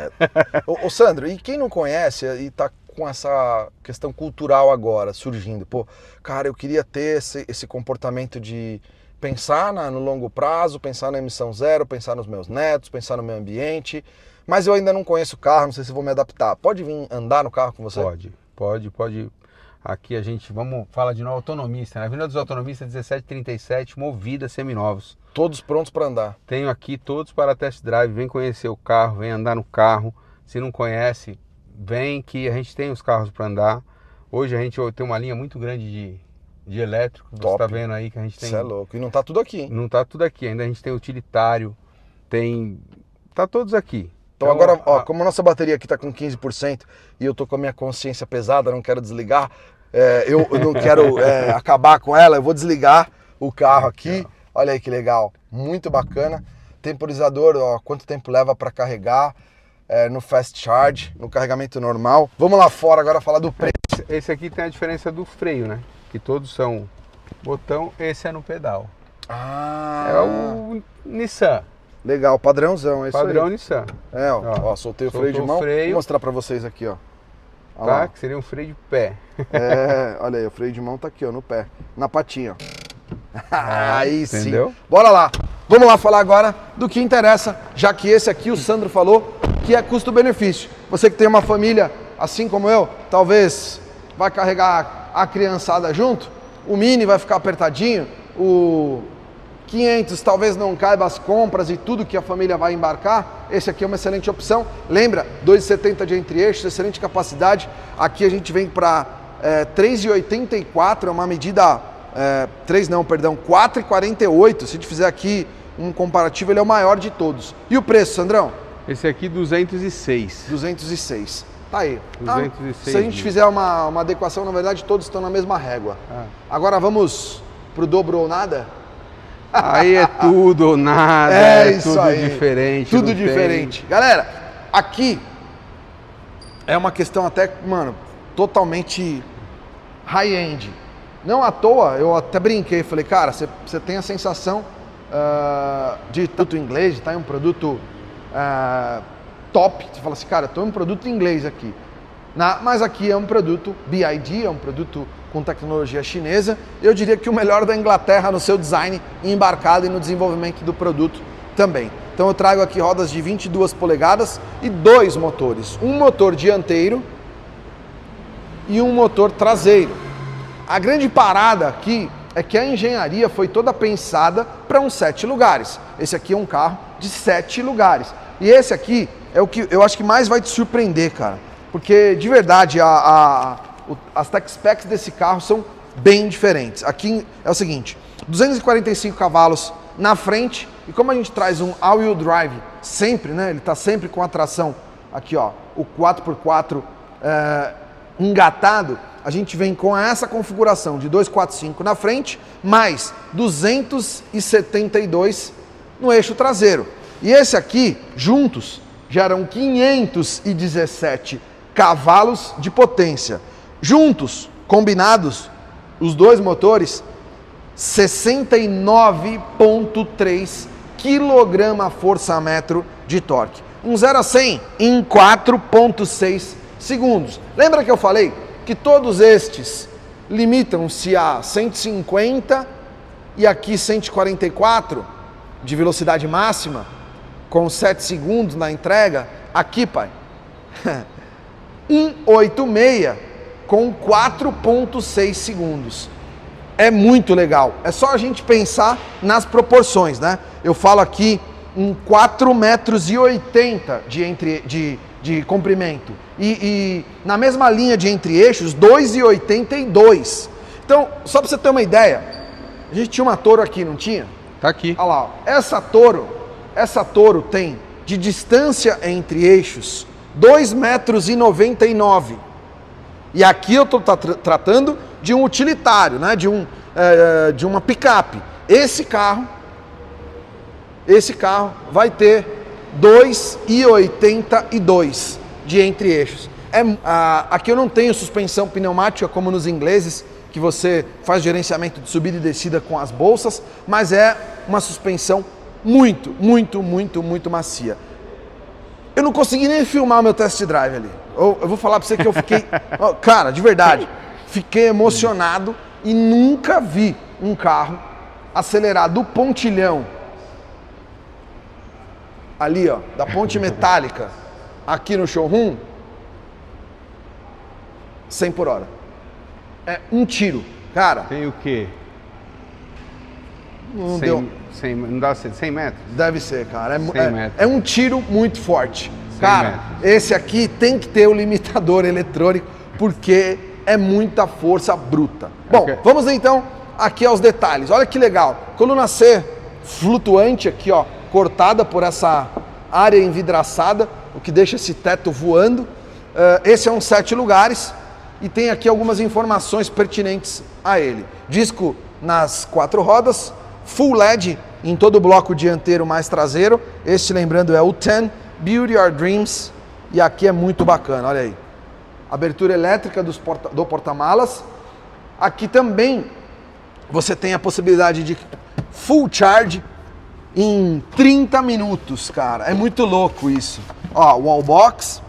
Ô, ô, Sandro, e quem não conhece e tá com essa questão cultural agora surgindo? Pô, cara, eu queria ter esse, esse comportamento de pensar na- no longo prazo, pensar na emissão zero, pensar nos meus netos, pensar no meio ambiente, mas eu ainda não conheço o carro, não sei se vou me adaptar. Pode vir andar no carro com você? Pode, pode, pode. Aqui a gente, vamos falar de novo, autonomista. Na Avenida dos Autonomistas 1737, movida seminovos. Todos prontos para andar. Tenho aqui todos para test drive. Vem conhecer o carro, vem andar no carro. Se não conhece, vem que a gente tem os carros para andar. Hoje a gente tem uma linha muito grande de, de elétrico. Você Top. está vendo aí que a gente tem. Você é louco. E não tá tudo aqui, hein? Não tá tudo aqui ainda. A gente tem utilitário, tem. Tá todos aqui. Então agora, ó, a- como a nossa bateria aqui tá com 15% e eu tô com a minha consciência pesada, não quero desligar, é, eu, eu não quero é, acabar com ela, eu vou desligar o carro aqui. Olha aí que legal, muito bacana. Temporizador, ó, quanto tempo leva para carregar é, no fast charge, no carregamento normal. Vamos lá fora agora falar do preço. Esse aqui tem a diferença do freio, né? Que todos são botão, esse é no pedal. Ah, É o Nissan, legal, padrãozão, é isso padrão aí. Nissan. É, ó, Ó, ó, soltei o freio de mão. freio. Vou mostrar para vocês aqui, ó. Olha Tá? lá. Que seria um freio de pé. É, olha aí, o freio de mão tá aqui, ó, no pé, na patinha. ó. aí sim. entendeu? Bora lá. Vamos lá falar agora do que interessa, já que esse aqui o Sandro falou que é custo-benefício. Você que tem uma família assim como eu, talvez vai carregar a criançada junto, o mini vai ficar apertadinho, o 500 talvez não caiba as compras e tudo que a família vai embarcar, esse aqui é uma excelente opção. Lembra, 2,70 de entre-eixos, excelente capacidade. Aqui a gente vem para é, 3,84, é uma medida, é, 3 não, perdão, 4,48. Se a gente fizer aqui um comparativo, ele é o maior de todos. E o preço, Sandrão? Esse aqui 206. 206. Tá aí. Ah, 206 se a gente mil. fizer uma, uma adequação, na verdade, todos estão na mesma régua. Ah. Agora vamos pro dobro ou nada? Aí é tudo ou nada, É é, tudo aí. diferente. Tudo não tem- diferente. Galera, aqui é uma questão até, mano, totalmente high-end. Não à toa, eu até brinquei, falei, cara, você tem a sensação ah, de produto inglês, de estar em um produto ah, top. Você fala assim, cara, estou em um produto inglês aqui. Na- mas aqui é um produto BID, é um produto com tecnologia chinesa. Eu diria que o melhor da Inglaterra no seu design embarcado e no desenvolvimento do produto também. Então eu trago aqui rodas de 22 polegadas e dois motores. Um motor dianteiro e um motor traseiro. A grande parada aqui é que a engenharia foi toda pensada para uns sete lugares. Esse aqui é um carro de sete lugares. E esse aqui é o que eu acho que mais vai te surpreender, cara. Porque de verdade a, a, o- as tech specs desse carro são bem diferentes. Aqui é o seguinte: 245 cavalos na frente e como a gente traz um all-wheel drive sempre, né? Ele está sempre com a tração aqui, ó, o 4x4 é, engatado. A gente vem com essa configuração de 245 na frente, mais 272 no eixo traseiro. E esse aqui, juntos, geram 517 cavalos de potência. Juntos, combinados, os dois motores, 69,3 kgfm de torque. Um 0 a 100 em 4,6 segundos. Lembra que eu falei que todos estes limitam-se a 150 e aqui 144 de velocidade máxima, com 7 segundos na entrega? Aqui, pai, 186 com 4,6 segundos. É muito legal. É só a gente pensar nas proporções, né? Eu falo aqui em 4 metros e 80 de, entre, de, de comprimento. E, e na mesma linha de entre eixos, 2,82. Então, só para você ter uma ideia, a gente tinha uma Toro aqui, não tinha? Tá aqui. Olha lá, ó. essa Toro, essa Toro tem de distância entre eixos 2 metros e 99. E aqui eu estou tratando de um utilitário, né? de, um, eh, de uma picape. Esse carro, esse carro vai ter 2,82 de entre eixos. É, aqui eu não tenho suspensão pneumática como nos ingleses, que você faz gerenciamento de subida e descida com as bolsas, mas é uma suspensão muito, muito, muito, muito macia. Eu não consegui nem filmar o meu test drive ali. Eu, eu vou falar pra você que eu fiquei. Cara, de verdade, fiquei emocionado e nunca vi um carro acelerar do pontilhão ali, ó, da ponte metálica aqui no showroom 100 por hora. É um tiro. Cara, Tem o quê? não 100, deu. 100, não dá 100 metros? Deve ser, cara. É, mu- 100 é- é um tiro muito forte. Cara, metros. esse aqui tem que ter o limitador eletrônico, porque é muita força bruta. Bom, Ok. vamos então aqui aos detalhes. Olha que legal. Coluna C flutuante aqui, ó, cortada por essa área envidraçada, o que deixa esse teto voando. Eh, esse é um sete lugares e tem aqui algumas informações pertinentes a ele. Disco nas quatro rodas, full LED em todo o bloco dianteiro mais traseiro. Este, lembrando, é o 10 Beauty Your Dreams e aqui é muito bacana, olha aí. Abertura elétrica porta- do porta-malas. Aqui também você tem a possibilidade de full charge em 30 minutos, cara. É muito louco isso. Ó, wall box,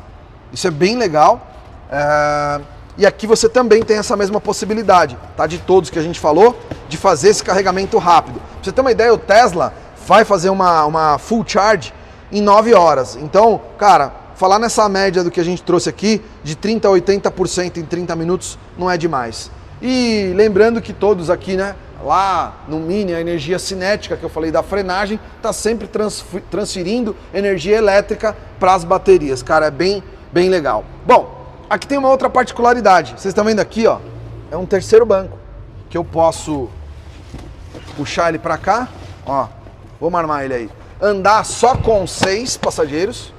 isso é bem legal. É, E aqui você também tem essa mesma possibilidade, tá? De todos que a gente falou, de fazer esse carregamento rápido. Pra você ter uma ideia, o Tesla vai fazer uma, uma full charge em 9 horas. Então, cara, falar nessa média do que a gente trouxe aqui, de 30% a 80% em 30 minutos, não é demais. E lembrando que todos aqui, né, lá no Mini, a energia cinética que eu falei da frenagem, está sempre transf- transferindo energia elétrica para as baterias. Cara, é bem, bem legal. Bom, aqui tem uma outra particularidade. Vocês estão vendo aqui, ó, é um terceiro banco que eu posso puxar ele para cá, ó, vamos armar ele aí. Andar só com seis passageiros,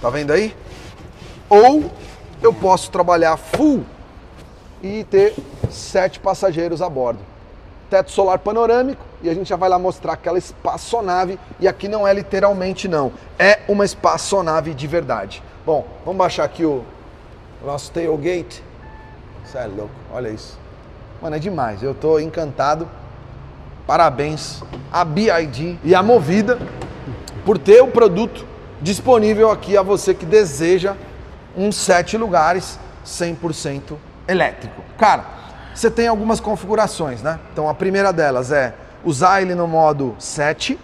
tá vendo aí? Ou eu posso trabalhar full e ter sete passageiros a bordo. Teto solar panorâmico e a gente já vai lá mostrar aquela espaçonave e aqui não é literalmente não, é uma espaçonave de verdade. Bom, vamos baixar aqui o, o nosso tailgate. Você é louco, olha isso. Mano, é demais, eu tô encantado. Parabéns à BID e à Movida por ter o produto disponível aqui a você que deseja uns sete lugares 100% elétrico. Cara, você tem algumas configurações, né? Então a primeira delas é usar ele no modo 7,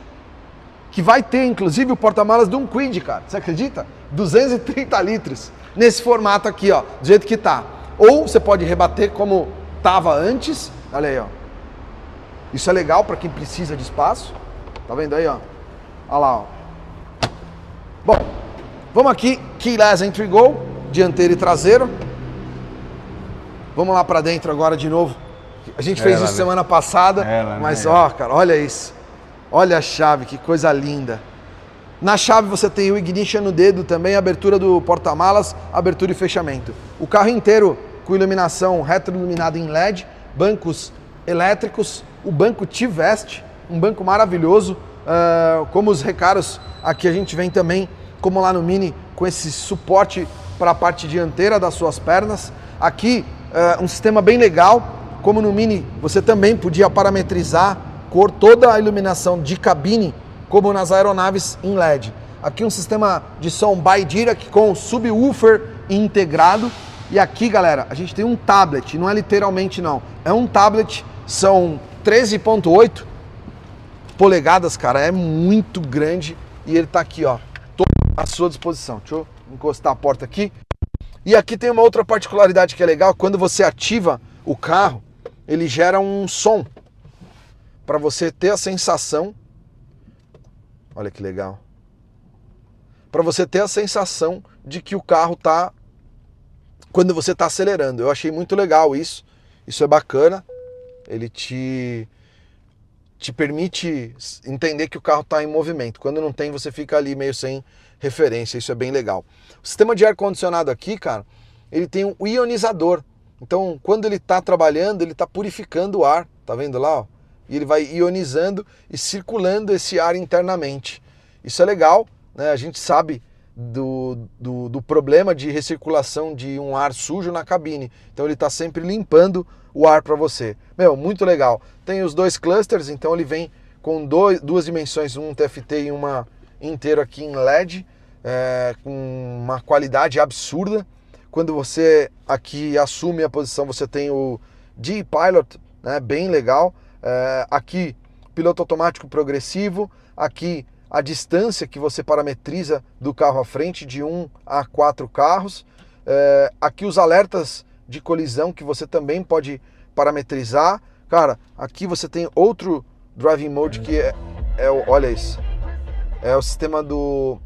que vai ter inclusive o porta-malas de um Quid, cara. Você acredita? 230 litros nesse formato aqui, ó, do jeito que tá. Ou você pode rebater como tava antes. Olha aí, ó. Isso é legal para quem precisa de espaço. Tá vendo aí, ó? Olha lá, ó. Bom, Vamos aqui, keyless entry go, dianteiro e traseiro. Vamos lá para dentro agora de novo. A gente fez Ela, isso né? semana passada, Ela, né? mas ó, cara, olha isso. Olha a chave, que coisa linda. Na chave você tem o ignition no dedo também, abertura do porta-malas, abertura e fechamento. O carro inteiro com iluminação retroiluminada em LED, bancos elétricos, o banco T-Vest, um banco maravilhoso, ah, como os recaros aqui a gente vem também, como lá no Mini, com esse suporte para a parte dianteira das suas pernas. Aqui ah, um sistema bem legal, como no Mini você também podia parametrizar cor toda a iluminação de cabine como nas aeronaves em LED. Aqui um sistema de som by Dirac com subwoofer integrado. E aqui, galera, a gente tem um tablet, não é literalmente não. É um tablet, são 13.8 polegadas, cara, é muito grande e ele tá aqui, ó, todo à sua disposição. Deixa eu encostar a porta aqui. E aqui tem uma outra particularidade que é legal, quando você ativa o carro, ele gera um som para você ter a sensação Olha que legal. Para você ter a sensação de que o carro tá quando você está acelerando. Eu achei muito legal isso. Isso é bacana. Ele te te permite entender que o carro está em movimento. Quando não tem, você fica ali meio sem referência. Isso é bem legal. O sistema de ar condicionado aqui, cara, ele tem um ionizador. Então, quando ele está trabalhando, ele está purificando o ar. Tá vendo lá? Ó? E ele vai ionizando e circulando esse ar internamente. Isso é legal, né? A gente sabe do, do, do problema de recirculação de um ar sujo na cabine. Então ele está sempre limpando o ar para você. Meu, muito legal. Tem os dois clusters, então ele vem com dois, duas dimensões, um TFT e uma inteiro aqui em LED, é, com uma qualidade absurda. Quando você aqui assume a posição, você tem o G-Pilot, né, bem legal. É, aqui, piloto automático progressivo. Aqui, a distância que você parametriza do carro à frente, de 1 a 4 carros. É, aqui, os alertas de colisão que você também pode parametrizar. Cara, aqui você tem outro driving mode que é, é o, olha isso, é o sistema do,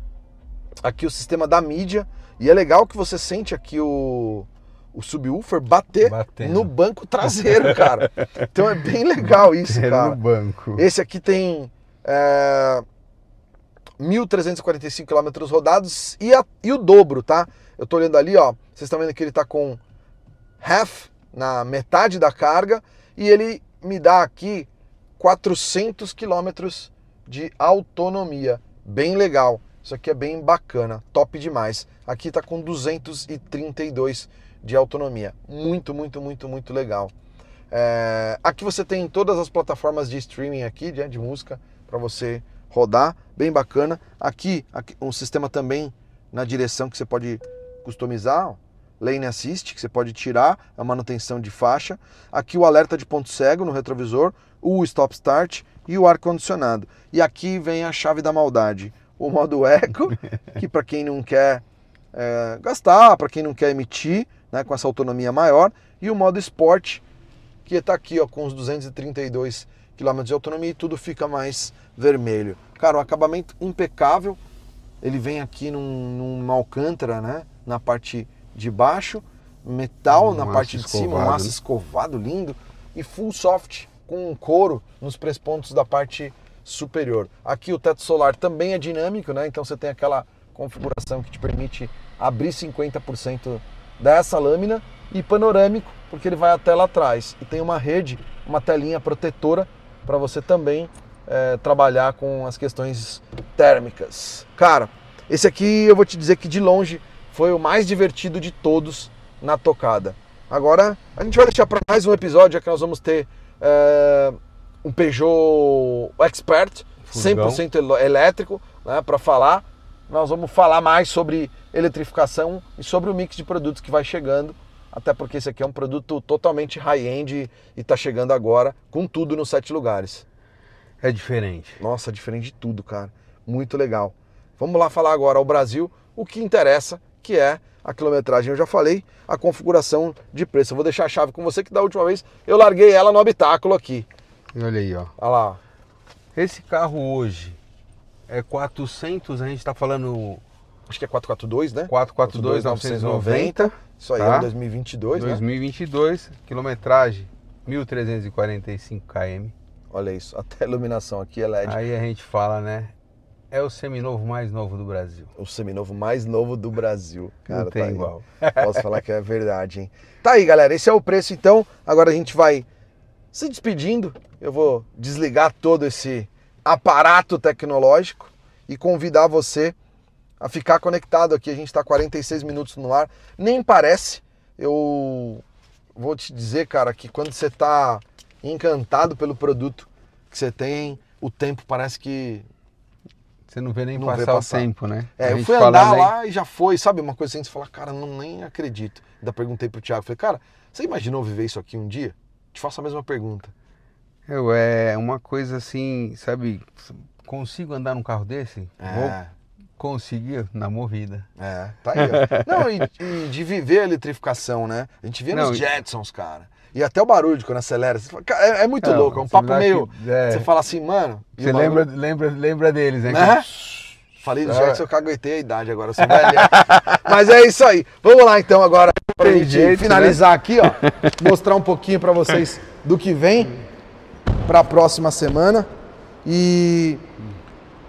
aqui o sistema da mídia e é legal que você sente aqui o, o subwoofer bater Batendo. no banco traseiro, cara. Então é bem legal isso, cara. no banco. Esse aqui tem é, 1.345 km rodados e, a- e o dobro, tá? Eu tô olhando ali, ó. Vocês estão vendo que ele tá com half na metade da carga e ele me dá aqui 400 km de autonomia. Bem legal. Isso aqui é bem bacana, top demais. Aqui tá com 232 de autonomia. Muito, muito, muito, muito legal. É, aqui você tem todas as plataformas de streaming aqui, de, de música, para você rodar, bem bacana. Aqui, aqui um sistema também na direção que você pode customizar, ó. Lane Assist, que você pode tirar a manutenção de faixa. Aqui o alerta de ponto cego no retrovisor, o Stop Start e o ar-condicionado. E aqui vem a chave da maldade, o modo Eco, que para quem não quer é, gastar, para quem não quer emitir, né, com essa autonomia maior, e o modo Sport, que está aqui ó, com os 232 km de autonomia e tudo fica mais vermelho. Cara, o acabamento impecável. Ele vem aqui num, numa alcântara, né? Na parte de baixo, metal Um na parte de cima, um escovado, aço escovado lindo e full soft com um couro nos prespontos da parte superior. Aqui o teto solar também é dinâmico, né? Então você tem aquela configuração que te permite abrir 50% dessa lâmina e panorâmico, porque ele vai até lá atrás. E tem uma rede, uma telinha protetora para você também é, trabalhar com as questões térmicas. Cara, esse aqui eu vou te dizer que de longe foi o mais divertido de todos na tocada. Agora a gente vai deixar para mais um episódio, que nós vamos ter é, um Peugeot Expert Furgão. 100% eló- elétrico né, para falar. Nós vamos falar mais sobre eletrificação e sobre o mix de produtos que vai chegando, até porque esse aqui é um produto totalmente high-end e está chegando agora com tudo nos sete lugares. É diferente. Nossa, diferente de tudo, cara. Muito legal. Vamos lá falar agora ao Brasil o que interessa, que é a quilometragem. Eu já falei, a configuração de preço. Eu vou deixar a chave com você, que da última vez eu larguei ela no habitáculo aqui. E olha aí, ó. Olha lá. Esse carro hoje é 400, a gente está falando Acho que é 442, né? 442 990. Isso aí Tá. é um 2022, né? 2022, quilometragem 1345 km. Olha isso, até a iluminação aqui é LED. Aí a gente fala, né? É o seminovo mais novo do Brasil. O seminovo mais novo do Brasil. Cara, Não tem tá igual. Posso falar que é verdade, hein? Tá aí, galera. Esse é o preço, então. Agora a gente vai se despedindo. Eu vou desligar todo esse aparato tecnológico e convidar você a ficar conectado aqui. A gente está 46 minutos no ar. Nem parece. Eu vou te dizer, cara, que quando você está encantado pelo produto que você tem, o tempo parece que Você não vê nem Não vê passar, passar. o tempo, né? é, eu fui andar nem- lá e já foi, sabe? Uma coisa assim, você fala, cara, não nem acredito. Ainda perguntei pro Thiago, falei, cara, você imaginou viver isso aqui um dia? Te faço a mesma pergunta. Eu, é uma coisa assim, sabe? Consigo andar num carro desse? Vou É, conseguir na movida. é, tá aí, ó. Não, e, e de viver a eletrificação, né? A gente vê Não, nos Jetsons, cara. E até o barulho de quando acelera. Você fala, é, é muito Não, louco, é um papo meio. que- é. Você fala assim, mano. Você lembra, lembra, lembra deles, né? Né? Falei dos É. Jetsons, eu caguetei a idade agora, eu sou velho. Mas é isso aí. Vamos lá então agora, pra gente jeito, finalizar aqui, ó. Mostrar um pouquinho pra vocês do que vem pra próxima semana. E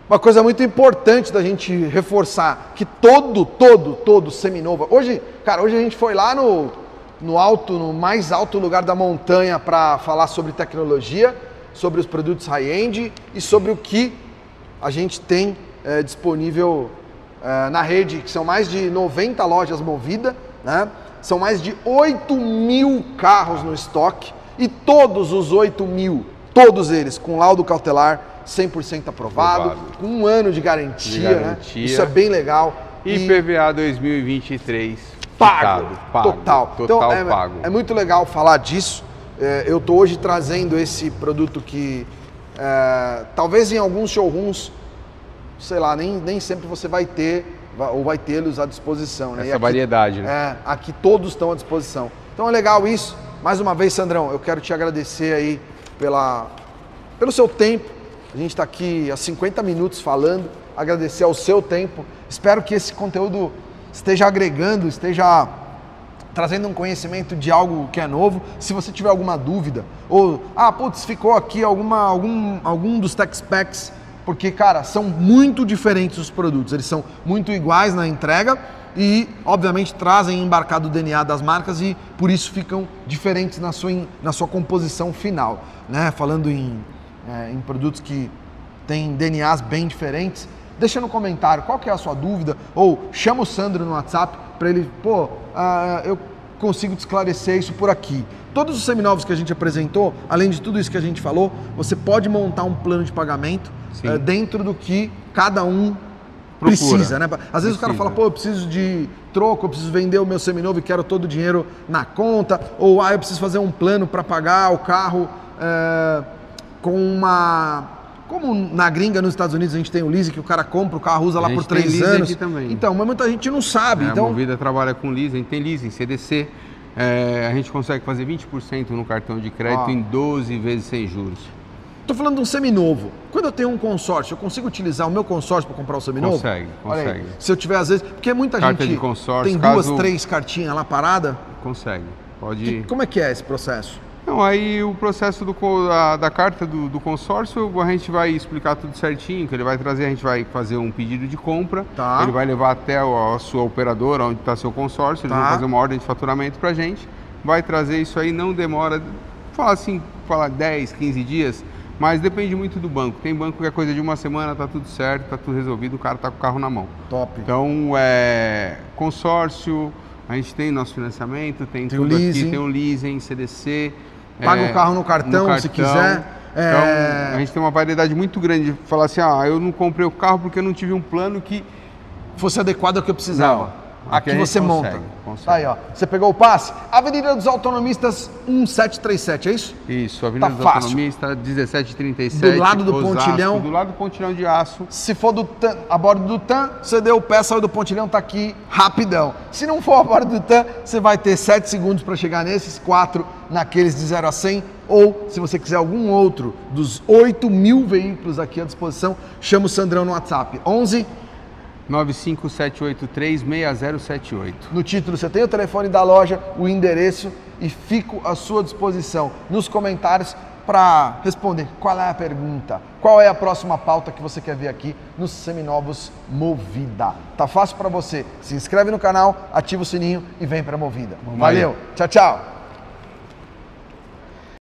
uma coisa muito importante da gente reforçar, que todo, todo, todo seminova. Hoje, cara, hoje a gente foi lá no, no alto, no mais alto lugar da montanha para falar sobre tecnologia, sobre os produtos high-end e sobre o que a gente tem eh, disponível eh, na rede, que são mais de 90 lojas movida, né? São mais de 8 mil carros no estoque e todos os 8 mil, todos eles com laudo cautelar 100% aprovado, Aprovado. com um ano de garantia, De né? garantia. Isso é bem legal. E PVA 2023 pago, quitado, pago, total. Total então, é, pago. é muito legal falar disso. É, eu estou hoje trazendo esse produto que é, talvez em alguns showrooms, sei lá, nem, nem sempre você vai ter ou vai tê-los à disposição. Né? Essa aqui- variedade, né? É, aqui todos estão à disposição. Então é legal isso. Mais uma vez, Sandrão, eu quero te agradecer aí pela, pelo seu tempo. A gente está aqui há 50 minutos falando. Agradecer ao seu tempo. Espero que esse conteúdo esteja agregando, esteja trazendo um conhecimento de algo que é novo. Se você tiver alguma dúvida, ou, ah, putz, ficou aqui alguma, algum, algum dos tech specs, porque, cara, são muito diferentes os produtos. Eles são muito iguais na entrega e, obviamente, trazem embarcado o DNA das marcas e, por isso, ficam diferentes na sua, na sua composição final. Né? Falando em, é, em produtos que têm DNAs bem diferentes, deixa no comentário qual que é a sua dúvida ou chama o Sandro no WhatsApp para ele, pô, ah, eu consigo te esclarecer isso por aqui. Todos os seminovos que a gente apresentou, além de tudo isso que a gente falou, você pode montar um plano de pagamento eh, dentro do que cada um Procura. precisa, né? Às vezes o cara Precisa. fala, pô, eu preciso de troco, eu preciso vender o meu seminovo e quero todo o dinheiro na conta, ou ah, eu preciso fazer um plano para pagar o carro eh, com uma. Como na gringa nos Estados Unidos a gente tem o leasing que o cara compra o carro, usa A lá gente por três anos. aqui também. Então, mas muita gente não sabe. É, então, A Movida trabalha com leasing, tem leasing, CDC. É, a gente consegue fazer 20% no cartão de crédito Ó. em 12 vezes sem juros. Tô falando de um seminovo. Quando eu tenho um consórcio, eu consigo utilizar o meu consórcio para comprar o seminovo? Consegue, Olha aí, consegue. se eu tiver, às vezes. Porque muita Carta gente de consórcio, tem duas, caso- três cartinhas lá parada. Consegue. Pode. Que- como é que é esse processo? Não, aí o processo do, co- da, carta do, do consórcio, a gente vai explicar tudo certinho, que ele vai trazer, a gente vai fazer um pedido de compra, Tá. ele vai levar até a, a sua operadora, onde está seu consórcio, eles Tá. vão fazer uma ordem de faturamento pra gente, vai trazer isso aí, não demora, falar assim, falar 10, 15 dias, mas depende muito do banco. Tem banco que é coisa de uma semana, tá tudo certo, tá tudo resolvido, o cara tá com o carro na mão. Top. Então, é, consórcio, a gente tem nosso financiamento, tem, Tem o tudo leasing. aqui, tem o leasing, CDC. Paga é, o carro no cartão, se quiser. Então, É. a gente tem uma variedade muito grande de falar assim, ah, eu não comprei o carro porque eu não tive um plano que... Fosse adequado ao que eu precisava. Não, Aqui, você monta. consegue, consegue. Tá aí, ó. Você pegou o passe? Avenida dos Autonomistas 1737, é isso? Isso, Avenida Tá dos fácil. Autonomistas, 1737. Do lado do Osasco, pontilhão. Do lado do pontilhão de aço. Se for do TAM, a bordo do TAM, você deu o pé, saiu do pontilhão, tá aqui rapidão. Se não for a bordo do TAM, você vai ter 7 segundos para chegar nesses, 4 naqueles de 0 a 100. Ou, se você quiser algum outro dos 8 mil veículos aqui à disposição, chama o Sandrão no WhatsApp. 11 957836078. No título você tem o telefone da loja, o endereço e fico à sua disposição nos comentários para responder qual é a pergunta, qual é a próxima pauta que você quer ver aqui nos Seminovos Movida. Tá fácil para você? Se inscreve no canal, ativa o sininho e vem para Movida. Valeu, aí. tchau, tchau.